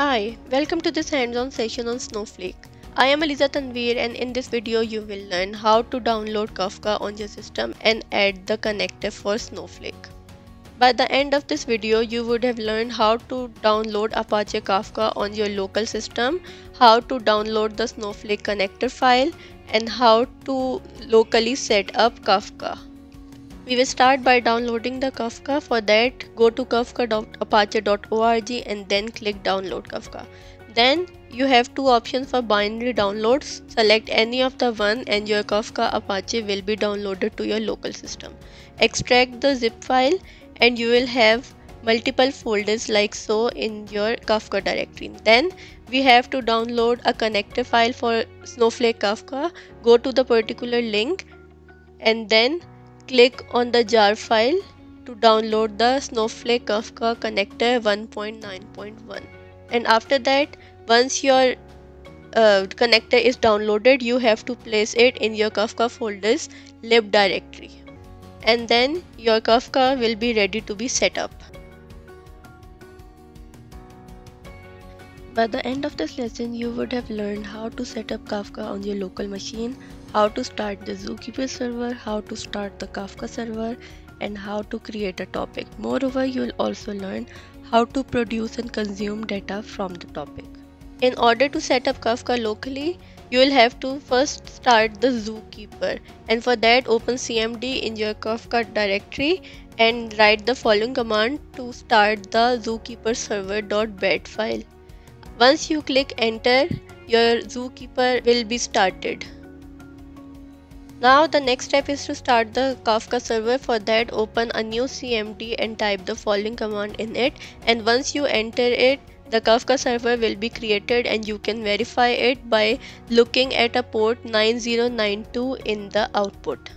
Hi, welcome to this hands-on session on Snowflake. I am Aliza Tanveer and in this video you will learn how to download Kafka on your system and add the connector for Snowflake. By the end of this video you would have learned how to download Apache Kafka on your local system, how to download the Snowflake connector file and how to locally set up Kafka. We will start by downloading the Kafka. For that, go to kafka.apache.org and then click download Kafka. Then you have two options for binary downloads. Select any of the one and your Kafka Apache will be downloaded to your local system. Extract the zip file and you will have multiple folders like so in your Kafka directory. Then we have to download a connector file for Snowflake Kafka. Go to the particular link and then click on the jar file to download the Snowflake Kafka connector 1.9.1 and after that once your uh, connector is downloaded you have to place it in your Kafka folders lib directory and then your Kafka will be ready to be set up. By the end of this lesson, you would have learned how to set up Kafka on your local machine, how to start the Zookeeper server, how to start the Kafka server, and how to create a topic. Moreover, you'll also learn how to produce and consume data from the topic. In order to set up Kafka locally, you will have to first start the Zookeeper and for that open cmd in your Kafka directory and write the following command to start the zookeeper server.bat file. Once you click enter, your zookeeper will be started. Now the next step is to start the Kafka server. For that open a new CMD and type the following command in it and once you enter it the Kafka server will be created and you can verify it by looking at a port 9092 in the output.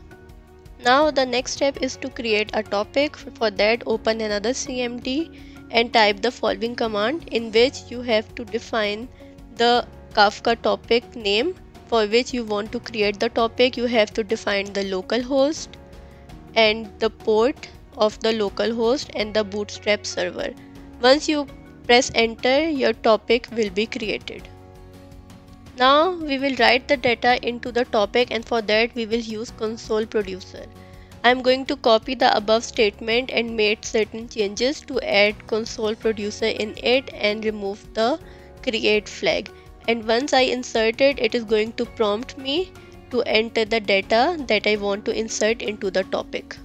Now the next step is to create a topic. For that open another CMD and type the following command in which you have to define the Kafka topic name for which you want to create the topic you have to define the local host and the port of the local host and the bootstrap server. Once you press enter your topic will be created. Now we will write the data into the topic and for that we will use console producer I'm going to copy the above statement and make certain changes to add console producer in it and remove the create flag and once I insert it it is going to prompt me to enter the data that I want to insert into the topic.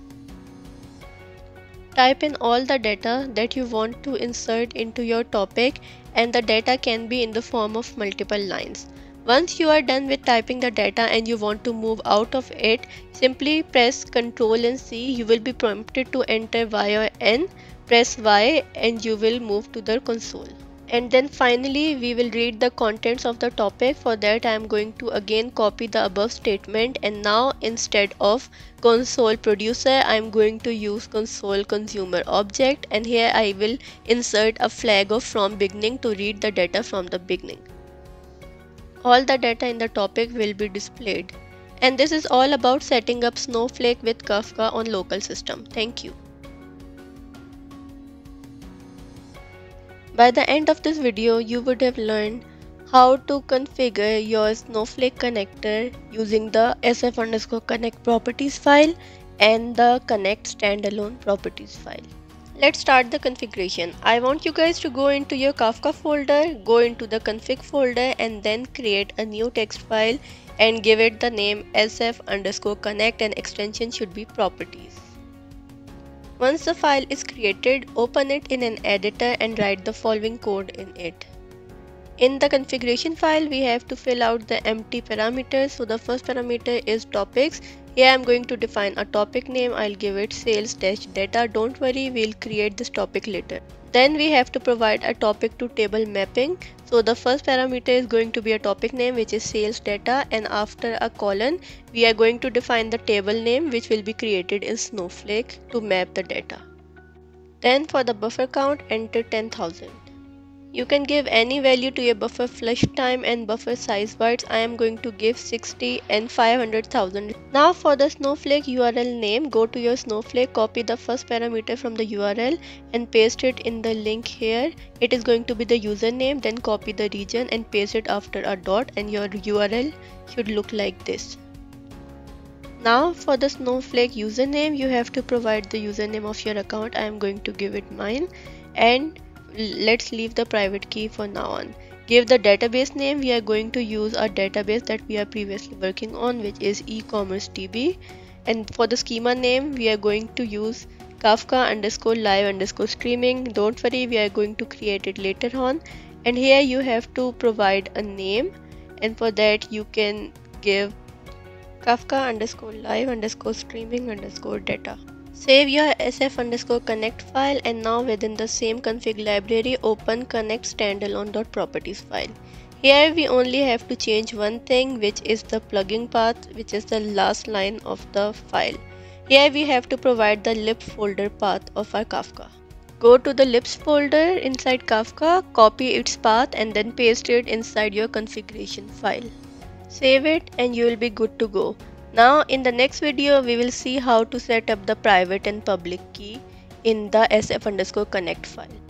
Type in all the data that you want to insert into your topic and the data can be in the form of multiple lines. Once you are done with typing the data and you want to move out of it, simply press Ctrl and C. You will be prompted to enter Y or N. Press Y and you will move to the console. And then finally we will read the contents of the topic. For that I am going to again copy the above statement and now instead of console producer I am going to use console consumer object and here I will insert a flag of from beginning to read the data from the beginning all the data in the topic will be displayed. And this is all about setting up Snowflake with Kafka on local system. Thank you. By the end of this video, you would have learned how to configure your Snowflake connector using the sf underscore connect properties file and the connect standalone properties file. Let's start the configuration. I want you guys to go into your Kafka folder, go into the config folder and then create a new text file and give it the name sf underscore connect and extension should be properties. Once the file is created, open it in an editor and write the following code in it. In the configuration file, we have to fill out the empty parameters. So the first parameter is topics. Here I'm going to define a topic name. I'll give it sales data. Don't worry, we'll create this topic later. Then we have to provide a topic to table mapping. So the first parameter is going to be a topic name which is sales data and after a colon we are going to define the table name which will be created in Snowflake to map the data. Then for the buffer count enter 10,000. You can give any value to your buffer flush time and buffer size bytes. I am going to give 60 and 500,000. Now for the snowflake URL name, go to your snowflake, copy the first parameter from the URL and paste it in the link here. It is going to be the username, then copy the region and paste it after a dot and your URL should look like this. Now for the snowflake username, you have to provide the username of your account. I am going to give it mine and let's leave the private key for now on. Give the database name. We are going to use a database that we are previously working on which is e-commerce db and for the schema name we are going to use kafka underscore live underscore streaming. Don't worry we are going to create it later on. And here you have to provide a name. And for that you can give kafka underscore live underscore streaming underscore data Save your sf underscore connect file and now within the same config library open connect standalone.properties file. Here we only have to change one thing which is the plugin path which is the last line of the file. Here we have to provide the lib folder path of our Kafka. Go to the libs folder inside Kafka, copy its path and then paste it inside your configuration file. Save it and you will be good to go. Now in the next video we will see how to set up the private and public key in the sf underscore connect file.